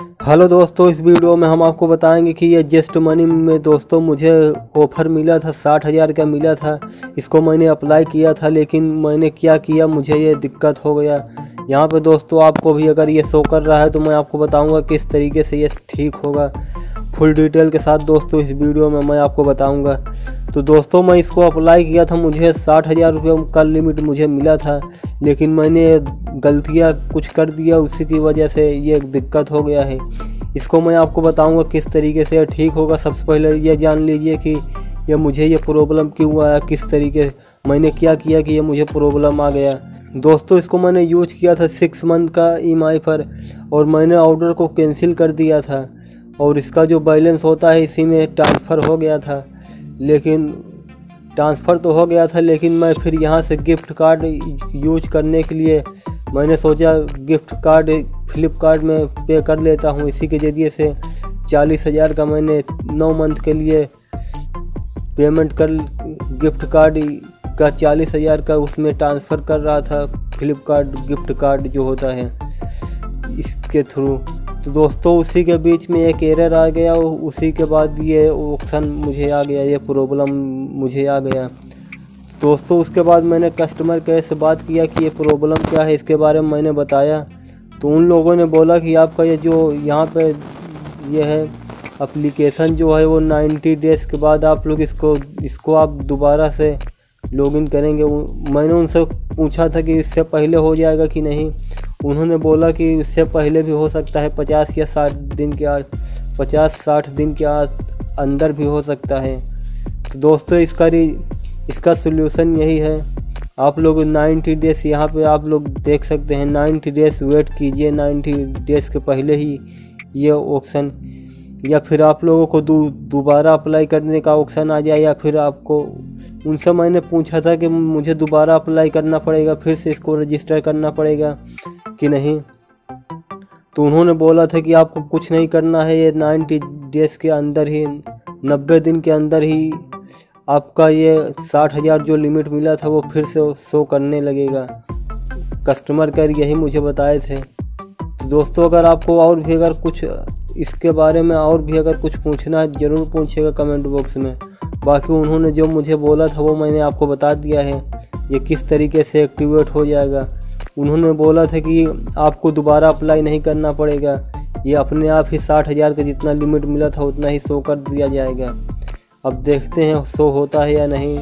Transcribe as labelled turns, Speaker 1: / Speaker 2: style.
Speaker 1: Hello दोस्तों, इस video में हम आपको बताएँगे कि ये जस्ट मनी में दोस्तों मुझे ऑफ़र मिला था, साठ हज़ार का मिला था। इसको मैंने अप्लाई किया था, लेकिन मैंने क्या किया, मुझे ये दिक्कत हो गया। यहाँ पे दोस्तों, आपको भी अगर ये शो कर रहा है तो मैं आपको बताऊँगा किस तरीके से ये ठीक होगा। फुल डिटेल के साथ दोस्तों, इस वीडियो में मैं आपको बताऊँगा। तो दोस्तों, मैं इसको अप्लाई किया था, मुझे साठ हज़ार रुपये का लिमिट मुझे मिला था, लेकिन मैंने गलतियाँ कुछ कर दिया, उसी की वजह से ये दिक्कत हो गया है। इसको मैं आपको बताऊँगा किस तरीके से ठीक होगा। सबसे पहले ये जान लीजिए कि ये मुझे ये प्रॉब्लम क्यों आया, किस तरीके मैंने क्या किया कि ये मुझे प्रॉब्लम आ गया। दोस्तों, इसको मैंने यूज़ किया था सिक्स मंथ का ईएमआई पर, और मैंने ऑर्डर को कैंसिल कर दिया था, और इसका जो बैलेंस होता है, इसी में ट्रांसफ़र हो गया था। लेकिन ट्रांसफ़र तो हो गया था, लेकिन मैं फिर यहाँ से गिफ्ट कार्ड यूज़ करने के लिए मैंने सोचा गिफ्ट कार्ड फ्लिपकार्ट में पे कर लेता हूँ। इसी के ज़रिए से चालीस हज़ार का मैंने नौ मंथ के लिए पेमेंट कर गिफ्ट कार्ड का चालीस हज़ार का उसमें ट्रांसफ़र कर रहा था। फ्लिपकार्ट गिफ्ट कार्ड जो होता है, इसके थ्रू तो दोस्तों, उसी के बीच में एक एरर आ गया। उसी के बाद ये ऑप्शन मुझे आ गया, ये प्रॉब्लम मुझे आ गया। दोस्तों, उसके बाद मैंने कस्टमर केयर से बात किया कि ये प्रॉब्लम क्या है, इसके बारे में मैंने बताया। तो उन लोगों ने बोला कि आपका ये जो यहाँ पे ये है अप्लीकेशन जो है वो 90 डेज़ के बाद आप लोग इसको इसको आप दोबारा से लॉगिन करेंगे। मैंने उनसे पूछा था कि इससे पहले हो जाएगा कि नहीं। उन्होंने बोला कि इससे पहले भी हो सकता है पचास या साठ दिन के पचास साठ दिन के अंदर भी हो सकता है। तो दोस्तों, इसका री, इसका सोल्यूशन यही है। आप लोग 90 डेज़ यहाँ पे आप लोग देख सकते हैं। 90 डेज़ वेट कीजिए। 90 डेज़ के पहले ही ये ऑप्शन या फिर आप लोगों को दोबारा अप्लाई करने का ऑप्शन आ जाए, या फिर आपको, उनसे मैंने पूछा था कि मुझे दोबारा अप्लाई करना पड़ेगा, फिर से इसको रजिस्टर करना पड़ेगा। कि नहीं? तो उन्होंने बोला था कि आपको कुछ नहीं करना है, ये नाइन्टी डेज़ के अंदर ही, नब्बे दिन के अंदर ही आपका ये साठ हज़ार जो लिमिट मिला था वो फिर से शो करने लगेगा। कस्टमर केयर यही मुझे बताए थे। तो दोस्तों, अगर आपको और भी अगर कुछ इसके बारे में और भी अगर कुछ पूछना है, ज़रूर पूछिएगा कमेंट बॉक्स में। बाकी उन्होंने जो मुझे बोला था वो मैंने आपको बता दिया है। ये किस तरीके से एक्टिवेट हो जाएगा। उन्होंने बोला था कि आपको दोबारा अप्लाई नहीं करना पड़ेगा। ये अपने आप ही साठ हज़ार का जितना लिमिट मिला था, उतना ही शो कर दिया जाएगा। अब देखते हैं शो होता है या नहीं।